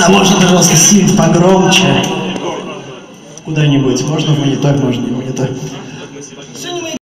Да, можно, пожалуйста, синт погромче. Куда-нибудь. Можно в монитор, можно не в монитор.